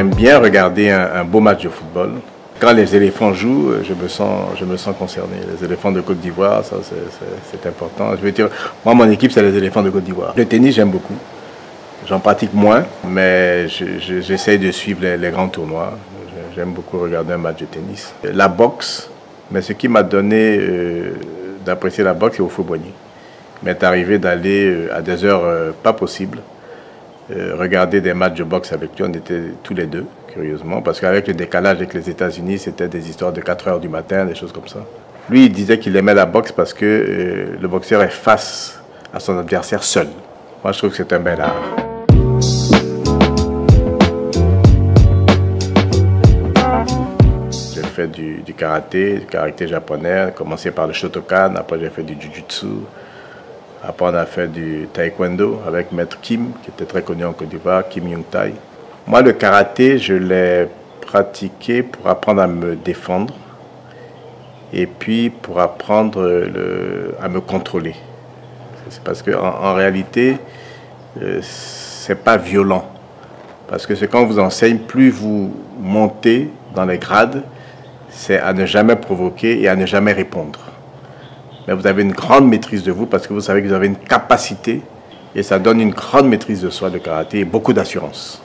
bien regarder un, beau match de football. Quand les éléphants jouent, je me sens, je me sens concerné. Les éléphants de Côte d'Ivoire, ça c'est important. Je veux dire, moi, mon équipe, c'est les éléphants de Côte d'Ivoire. Le tennis, j'aime beaucoup. J'en pratique moins, mais j'essaye de suivre les, grands tournois. J'aime beaucoup regarder un match de tennis. La boxe, mais ce qui m'a donné euh, d'apprécier la boxe, c'est au Fauboigny. Il m'est arrivé d'aller euh, à des heures euh, pas possibles, regarder des matchs de boxe avec lui. On était tous les deux, curieusement, parce qu'avec le décalage avec les États-Unis, c'était des histoires de 4 heures du matin, des choses comme ça. Lui, il disait qu'il aimait la boxe parce que le boxeur est face à son adversaire seul. Moi, je trouve que c'est un bel art. fait du, karaté, du karaté japonais, commencé par le Shotokan, après j'ai fait du Jujutsu, après on a fait du Taekwondo avec Maître Kim, qui était très connu en Côte d'Ivoire, Kim Young Tai. Moi, le karaté, je l'ai pratiqué pour apprendre à me défendre et puis pour apprendre à me contrôler. C'est parce qu'en en, réalité, euh, c'est pas violent. Parce que c'est quand on vous enseigne, plus vous montez dans les grades, c'est à ne jamais provoquer et à ne jamais répondre. Mais vous avez une grande maîtrise de vous parce que vous savez que vous avez une capacité et ça donne une grande maîtrise de soi, de karaté et beaucoup d'assurance.